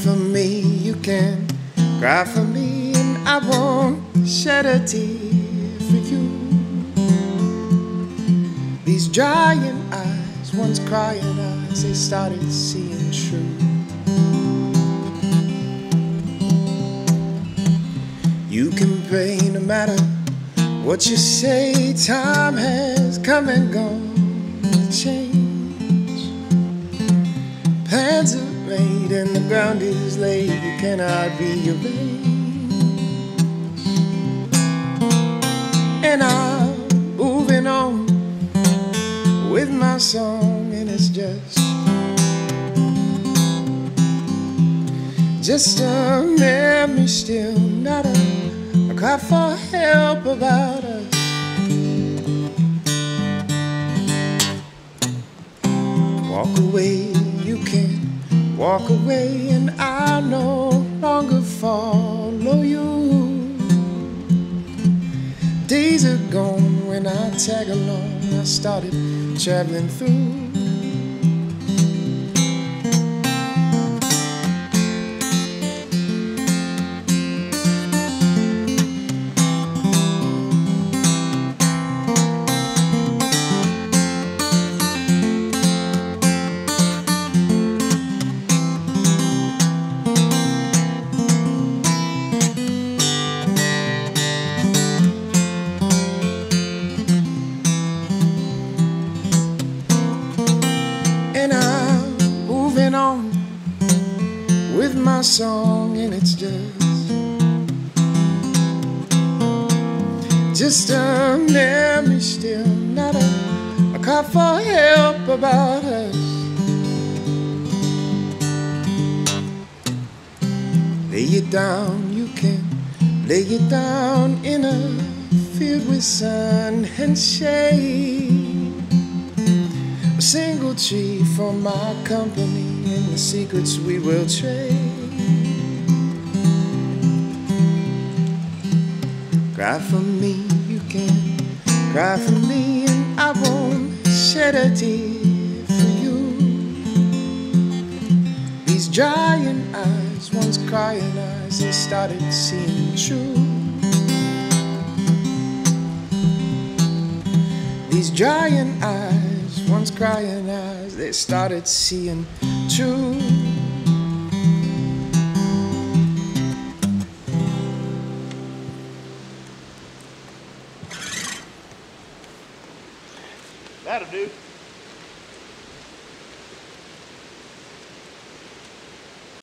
For me, you can cry for me, and I won't shed a tear for you. These drying eyes, once crying eyes, they started seeing true. You can pray no matter what you say, time has come and gone to change. Made and the ground is laid, you cannot rearrange. And I'm moving on with my song, and it's just. Just a memory still, not a, a cry for help about us. Walk away, walk away, and I'll no longer follow you. Days are gone when I tag along, I started traveling through. Song, and it's just just a memory still, not a, a call for help about us. Lay it down, you can lay it down in a field with sun and shade a single tree for my company and the secrets we will trade. Cry for me, you can cry for me, and I won't shed a tear for you. These drying eyes, once crying eyes, they started seeing true. These drying eyes, once crying eyes, they started seeing true. That'll do.